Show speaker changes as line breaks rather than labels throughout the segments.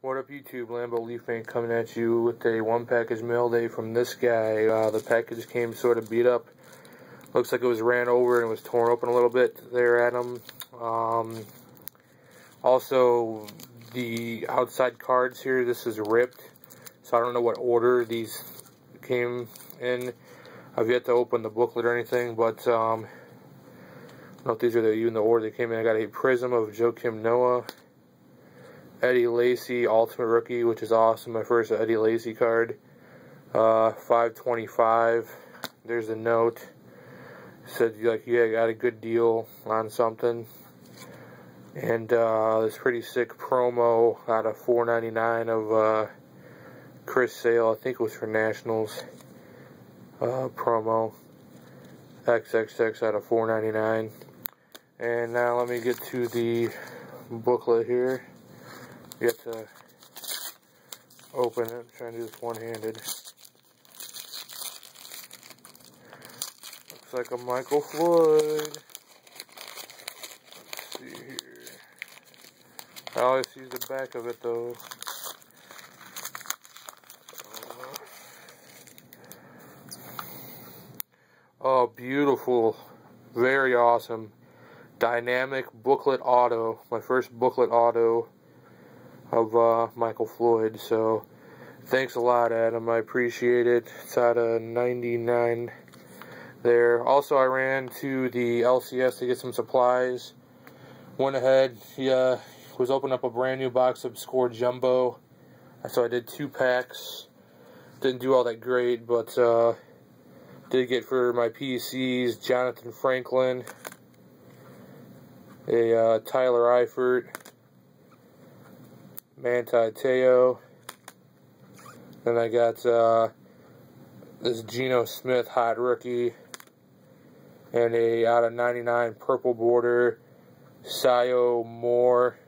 What up YouTube, Lambeau Leap Fan coming at you with a one package mail day from this guy. Uh, the package came sort of beat up. Looks like it was ran over and was torn open a little bit there him. Um, also, the outside cards here, this is ripped. So I don't know what order these came in. I've yet to open the booklet or anything, but um, I don't know if these are the, even the order they came in. I got a Prizm of Joakim Noah. Eddie Lacy Ultimate Rookie, which is awesome. My first Eddie Lacy card. Uh, 525. There's a note. Said like yeah, I got a good deal on something. And uh, this pretty sick promo out of 4.99 of uh, Chris Sale. I think it was for Nationals uh, promo. XXX out of 4.99. And now let me get to the booklet here. You have to open it. I'm trying to do this one-handed. Looks like a Michael Floyd. Let's see here. I always use the back of it though. Uh, oh, beautiful. Very awesome. Dynamic booklet auto. My first booklet auto of uh, Michael Floyd. So thanks a lot, Adam. I appreciate it. It's out of 99 there. Also, I ran to the LCS to get some supplies. Went ahead. He uh, was opening up a brand new box of Score Jumbo. So I did two packs. Didn't do all that great, but uh, did get for my PCs Jonathan Franklin, a uh, Tyler Eifert, Manti Te'o. Then I got uh, this Geno Smith hot rookie. And a out of 99 purple border Sio Moore.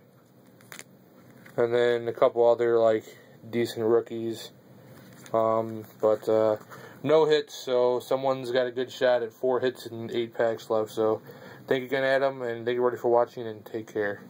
And then a couple other like decent rookies. Um, but uh, no hits, so someone's got a good shot at four hits and eight packs left. So thank you again, Adam, and thank you everybody for watching, and take care.